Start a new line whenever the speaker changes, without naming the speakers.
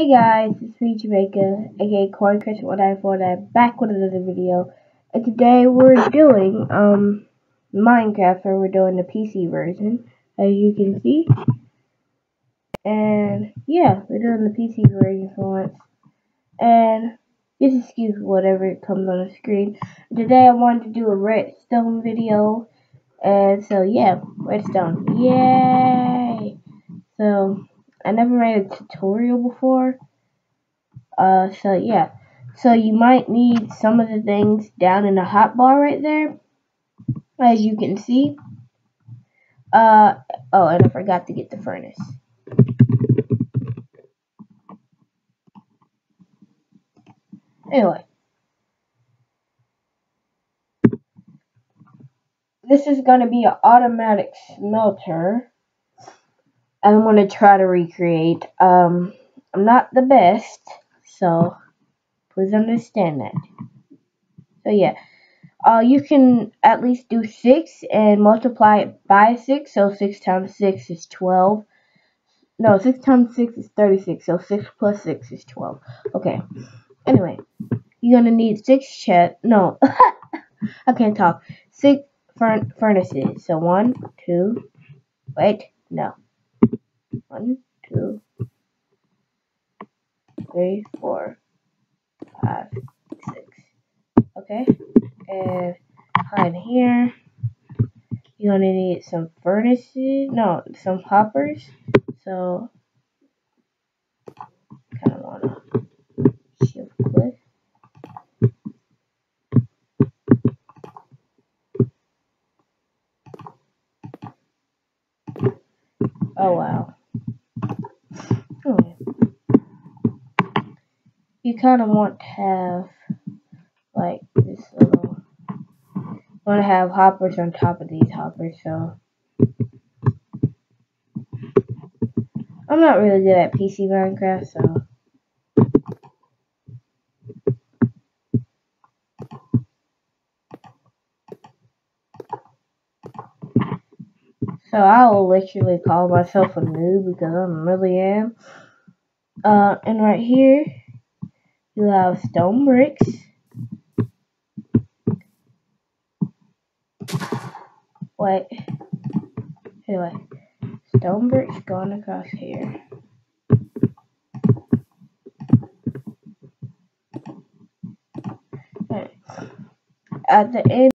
Hey guys, it's me Jamaica, aka Chris 194 back with another video. And today we're doing um Minecraft where we're doing the PC version, as you can see. And yeah, we're doing the PC version for once. And just excuse whatever comes on the screen. Today I wanted to do a redstone video. And so yeah, redstone. Yay! So I never made a tutorial before. Uh, so yeah. So you might need some of the things down in the hotbar right there. As you can see. Uh, oh, and I forgot to get the furnace. Anyway. This is going to be an automatic smelter I'm to try to recreate. Um, I'm not the best, so please understand that. So yeah, uh, you can at least do 6 and multiply it by 6, so 6 times 6 is 12. No, 6 times 6 is 36, so 6 plus 6 is 12. Okay, anyway, you're going to need 6 chests. No, I can't talk. 6 furnaces. So 1, 2, wait, no. One, two, three, four, five, six. Okay, and behind here, you're gonna need some furnaces. No, some hoppers. So, kind of wanna. Oh wow. You kind of want to have like this little want to have hoppers on top of these hoppers so I'm not really good at PC Minecraft so So I will literally call myself a noob because I really am. Uh, and right here, you have stone bricks. Wait. Anyway, stone bricks going across here. At the end